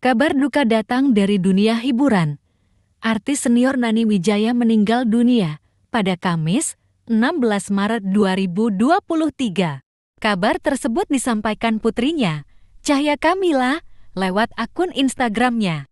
Kabar duka datang dari dunia hiburan. Artis senior Nani Wijaya meninggal dunia pada Kamis, 16 Maret 2023. Kabar tersebut disampaikan putrinya, Cahya Kamila, lewat akun Instagramnya.